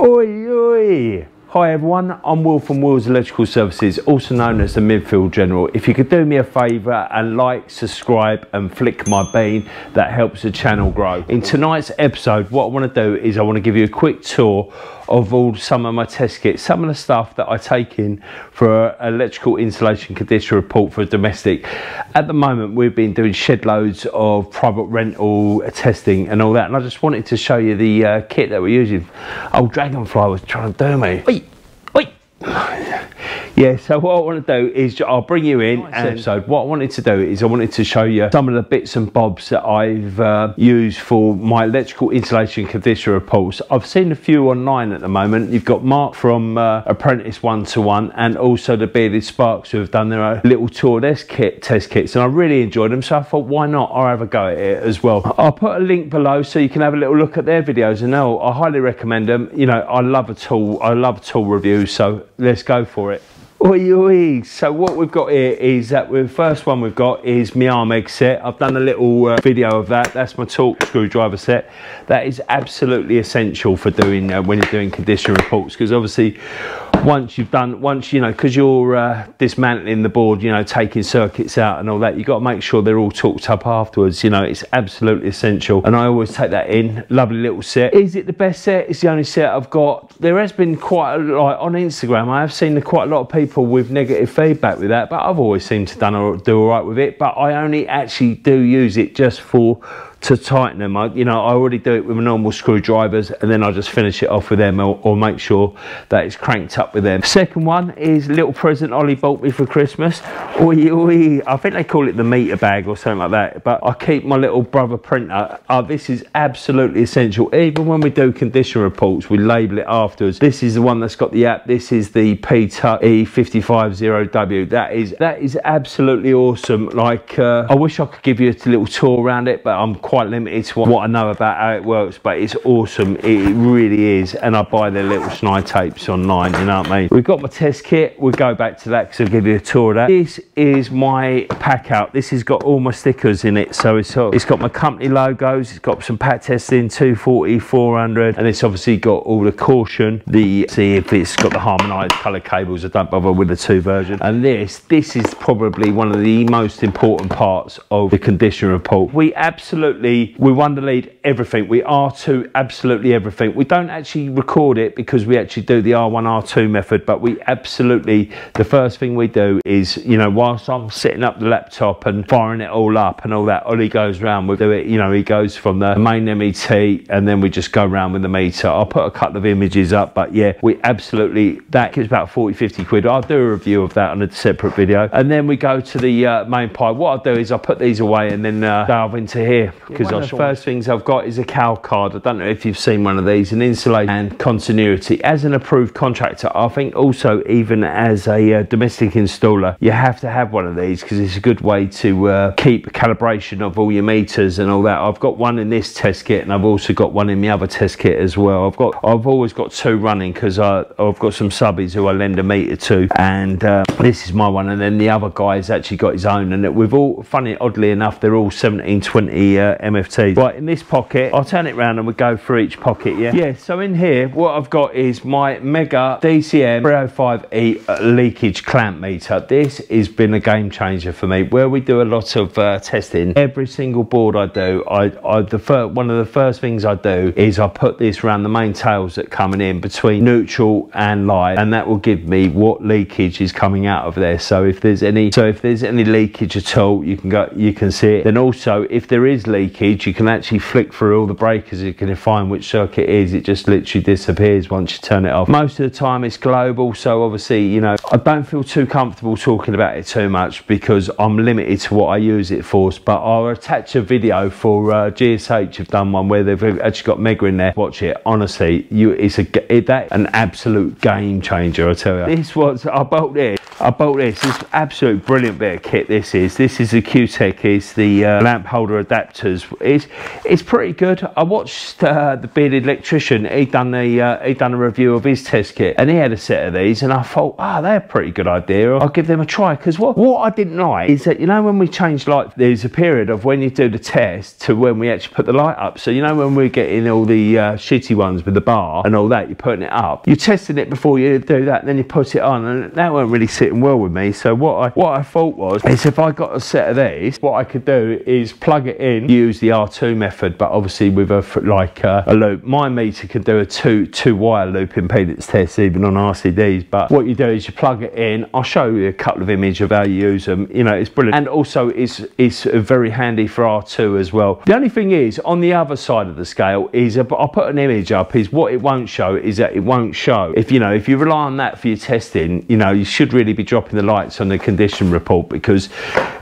Oi, oi. Hi everyone, I'm Will from Will's Electrical Services, also known as the Midfield General. If you could do me a favour and like, subscribe and flick my bean, that helps the channel grow. In tonight's episode, what I want to do is I want to give you a quick tour of all some of my test kits, some of the stuff that I take in for electrical installation condition report for a domestic. At the moment, we've been doing shed loads of private rental testing and all that, and I just wanted to show you the uh, kit that we're using. Oh, Dragonfly was trying to do me. Wait, wait. Yeah, so what I want to do is I'll bring you in nice and episode. What I wanted to do is I wanted to show you some of the bits and bobs that I've uh, used for my electrical installation condition reports. I've seen a few online at the moment. You've got Mark from uh, Apprentice One to One and also the Bearded Sparks who have done their little tour their kit test kits and I really enjoyed them. So I thought, why not? I'll have a go at it as well. I'll put a link below so you can have a little look at their videos and I highly recommend them. You know, I love a tool. I love tool reviews. So let's go for it. Oi, oi. So what we've got here is that the first one we've got is my Armeg set. I've done a little uh, video of that. That's my torque screwdriver set. That is absolutely essential for doing uh, when you're doing condition reports because obviously once you've done once you know because you're uh, dismantling the board you know taking circuits out and all that you've got to make sure they're all torqued up afterwards you know it's absolutely essential. And i always take that in lovely little set. Is it the best set? It's the only set i've got. There has been quite a lot on instagram i have seen quite a lot of people with negative feedback with that but i've always seemed to done or do all right with it but i only actually do use it just for to tighten them. I, you know, I already do it with normal screwdrivers and then I just finish it off with them or, or, make sure that it's cranked up with them. Second one is little present Ollie bought me for Christmas. Oi, oi, I think they call it the meter bag or something like that. But I keep my little brother printer. Oh, this is absolutely essential. Even when we do condition reports, we label it afterwards. This is the one that's got the app. This is the PTUT E550W. That is that is absolutely awesome. Like, uh, I wish I could give you a little tour around it, but I'm quite limited to what I know about how it works, but it's awesome. It really is. And I buy their little snide tapes online, you know what I mean? We've got my test kit. We'll go back to that because I'll give you a tour of that. This is my pack out. This has got all my stickers in it. So it's, it's got my company logos. It's got some pack testing, 240, 400. And it's obviously got all the caution, the, see if it's got the harmonized color cables. I don't bother with the two version. And this, this is probably one of the most important parts of the condition report. We absolutely absolutely, we wonder lead everything. We R2 absolutely everything. We don't actually record it because we actually do the R1, R2 method, but we absolutely, the first thing we do is, you know, whilst I'm setting up the laptop and firing it all up and all that, Ollie goes around, we do it, you know, he goes from the main MET and then we just go around with the meter. I'll put a couple of images up, but yeah, we absolutely, that gives about 40, 50 quid. I'll do a review of that on a separate video. And then we go to the uh, main pipe. What I'll do is I'll put these away and then uh, delve into here because the first things I've got is a CAL card. I don't know if you've seen one of these, an insulation and continuity. As an approved contractor, I think also even as a uh, domestic installer, you have to have one of these because it's a good way to uh, keep calibration of all your meters and all that. I've got one in this test kit and I've also got one in the other test kit as well. I've got, I've always got two running because I've got some subbies who I lend a meter to and uh, this is my one and then the other guy's actually got his own and we've all, funny, oddly enough, they're all 1720 uh, MFT. Right, in this pocket, I'll turn it around and we'll go for each pocket, yeah? Yeah, so in here, what I've got is my Megger DCM 305E leakage clamp meter. This has been a game changer for me. Where we do a lot of uh, testing, every single board I do, I, I the first, one of the first things I do is I put this around the main tails that coming in between neutral and live, and that will give me what leakage is coming out of there. So if there's any, so if there's any leakage at all, you can go, you can see it. Then also, if there is leakage, you can actually flick through all the breakers. You can find which circuit it is. It just literally disappears once you turn it off. Most of the time it's global. So obviously, you know, I don't feel too comfortable talking about it too much because I'm limited to what I use it for. But I'll attach a video for uh, GSH have done one where they've actually got Megger in there. Watch it. Honestly, you it's a it, that an absolute game changer. I tell you. This was I bought this. I bought this. This absolute brilliant bit of kit. This is. This is the Kewtech. Is the uh, lamp holder adapters It's it's pretty good. I watched uh, the bearded electrician. He done a uh, he done a review of his test kit, and he had a set of these, and I thought, ah, oh, they're a pretty good idea. I'll give them a try because what what I didn't like is that you know when we change light, there's a period of when you do the test to when we actually put the light up. So you know when we're getting all the uh, shitty ones with the bar and all that, you're putting it up. You're testing it before you do that, then you put it on, and that weren't really sitting well with me. So what I what I thought was is if I got a set of these, what I could do is plug it in, use the R2 method, but obviously with a like uh, a loop. My meter can do a two two wire loop impedance test even on RCDs. But what you do is you plug it in. I'll show you a couple of images of how you use them. You know, it's brilliant, and also it's it's very handy for R2 as well. The only thing is on the other side of the scale is a, I'll put an image up. Is what it won't show is that it won't show if you know if you rely on that for your testing. You know, you should really be dropping the lights on the condition report because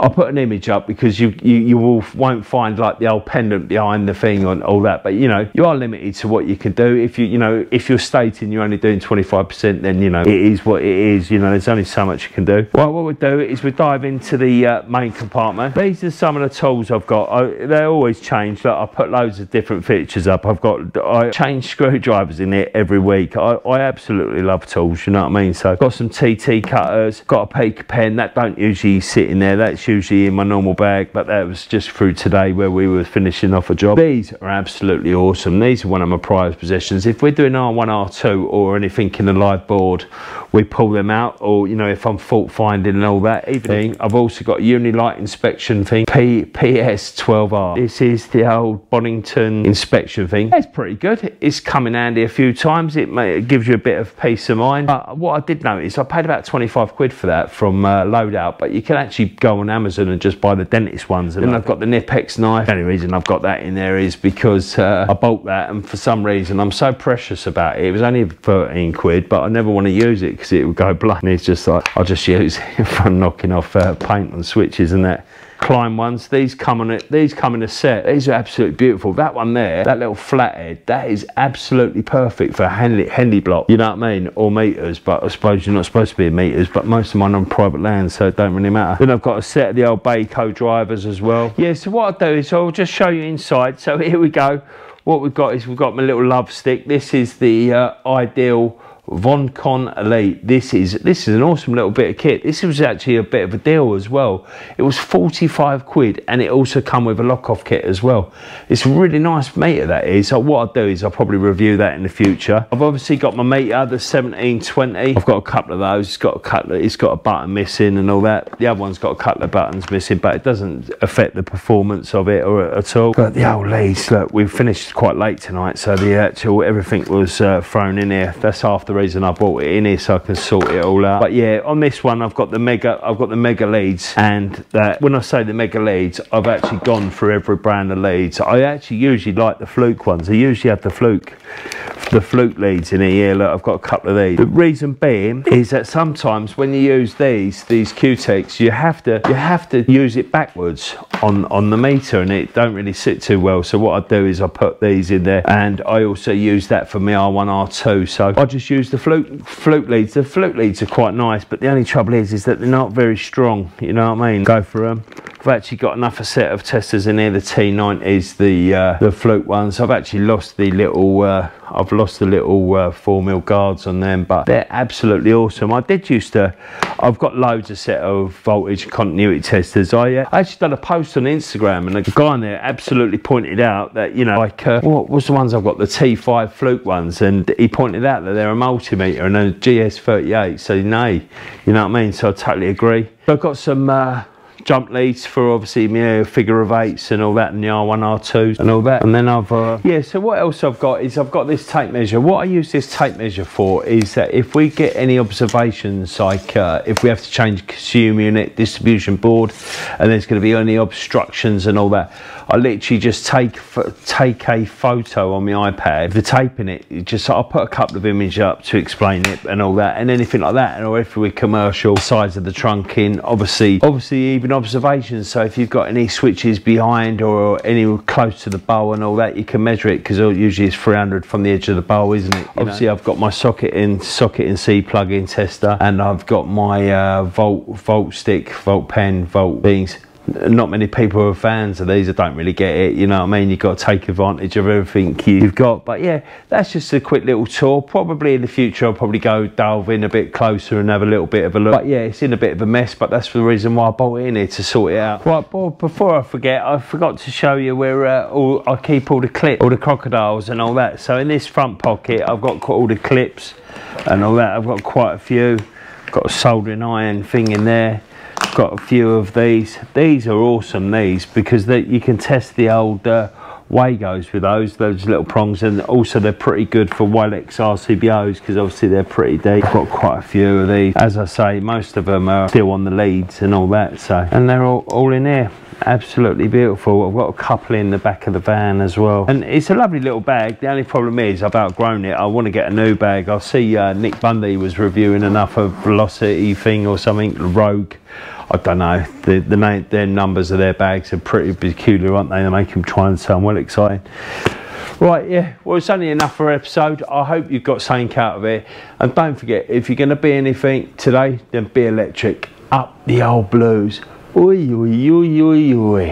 I'll put an image up because you, you, you will, won't find like the old pendant behind the thing and all that. But you know, you are limited to what you can do. If you, you know, if you're stating you're only doing 25%, then you know, it is what it is. You know, there's only so much you can do. Well, what we'll do is we dive into the uh, main compartment. These are some of the tools I've got. I, they always change. Like, I put loads of different features up. I've got, I change screwdrivers in it every week. I, I absolutely love tools, you know what I mean? So I've got some TT cutters, got a Pica pen. That don't usually sit in there. That's usually in my normal bag, but that was just through today where we were finishing off a job. These are absolutely awesome. These are one of my prized possessions. If we're doing R1, R2 or anything in the live board, we pull them out or, you know, if I'm fault finding and all that even I've also got a Unilite inspection thing, P PS12R. This is the old Bonington inspection thing. It's pretty good. It's come in handy a few times. It, may, it gives you a bit of peace of mind. But what I did notice, I paid about 25 quid for that from uh, Loadout, but you can actually go on Amazon and just buy the dentist ones. And then I've got the Knipex knife. The only reason I've got that in there is because uh, I bought that and for some reason I'm so precious about it. It was only 13 quid, but I never want to use it because it would go blunt. And it's just like, I'll just use it for knocking off uh, paint and switches and that. Klein ones. These come on it. These come in a set. These are absolutely beautiful. That one there, that little flathead, that is absolutely perfect for handy handy block. You know what I mean? Or meters, but I suppose you're not supposed to be in meters. But most of mine are on private land, so it don't really matter. Then I've got a set of the old Bahco drivers as well. Yeah. So what I'll do is I'll just show you inside. So here we go. What we've got is we've got my little love stick. This is the uh, ideal Vol-Con Elite. This is this is an awesome little bit of kit. This was actually a bit of a deal as well. It was 45 quid and it also come with a lock-off kit as well. It's a really nice meter that is. So what I'll do is I'll probably review that in the future. I've obviously got my meter, the 1720. I've got a couple of those. It's got a couple it's got a button missing and all that. The other one's got a couple of buttons missing, but it doesn't affect the performance of it or at all. But the old leads, look, we finished quite late tonight, so the actual everything was uh, thrown in here. That's the reason I bought it in here so I can sort it all out. But yeah, on this one I've got the Megger I've got the Megger leads and that when I say the Megger leads, I've actually gone through every brand of leads. I actually usually like the fluke ones. I usually have the fluke the fluke leads in here. Look, I've got a couple of these. The reason being is that sometimes when you use these, these Kewtechs, you have to you have to use it backwards on on the meter, and it don't really sit too well. So what I do is I put these in there, and I also use that for my R1, R2. So I just use the fluke fluke leads. The fluke leads are quite nice, but the only trouble is is that they're not very strong. You know what I mean? Go for them. I've actually got enough a set of testers in here. The T90s, the uh, the fluke ones. I've actually lost the little. Uh, I've lost the little uh, four mil guards on them, but they're absolutely awesome. I did used to. I've got loads of set of voltage continuity testers. I, uh, I actually done a post on Instagram, and a guy on there absolutely pointed out that you know, like uh, what was the ones I've got, the T5 fluke ones, and he pointed out that they're a multimeter and a GS38. So nay, you know what I mean. So I totally agree. I've got some. Jump leads for obviously my figure of eights and all that and the R1, R2s and all that. And then I've, uh, yeah, so what else I've got is I've got this tape measure. What I use this tape measure for is that if we get any observations, like uh, if we have to change consumer unit distribution board and there's going to be any obstructions and all that, I literally just take take a photo on my iPad, the tape in it, just I'll put a couple of images up to explain it and all that and anything like that. Or if we're commercial, size of the trunk in, obviously, obviously even observations. So if you've got any switches behind or any close to the bow and all that, you can measure it because usually it's 300 from the edge of the bow, isn't it? You obviously, know? I've got my socket in socket and C plug-in tester, and I've got my uh, volt volt stick, volt pen, volt things not many people are fans of these. I don't really get it. You know what I mean? You've got to take advantage of everything you've got. But yeah, that's just a quick little tour. Probably in the future, I'll probably go delve in a bit closer and have a little bit of a look. But yeah, it's in a bit of a mess, but that's the reason why I bought it in here to sort it out. Right, before I forget, I forgot to show you where uh, all, I keep all the clips, all the crocodiles and all that. So in this front pocket, I've got all the clips and all that. I've got quite a few. Got a soldering iron thing in there got a few of these. These are awesome these because they, you can test the old uh, Wagos with those those little prongs and also they're pretty good for Wylex RCBOs because obviously they're pretty deep. Got quite a few of these. As I say most of them are still on the leads and all that so and they're all, all in here. Absolutely beautiful. I've got a couple in the back of the van as well. And it's a lovely little bag. The only problem is I've outgrown it. I want to get a new bag. I see uh, Nick Bundy was reviewing enough of Velocity thing or something Rogue I don't know. The, the name, their numbers of their bags are pretty peculiar, aren't they? They make them try and sound well exciting. Right, yeah, well, it's only enough for an episode. I hope you've got something out of it. And don't forget, if you're going to be anything today, then be electric. Up the old blues. Oi, oi, oi, oi, oi.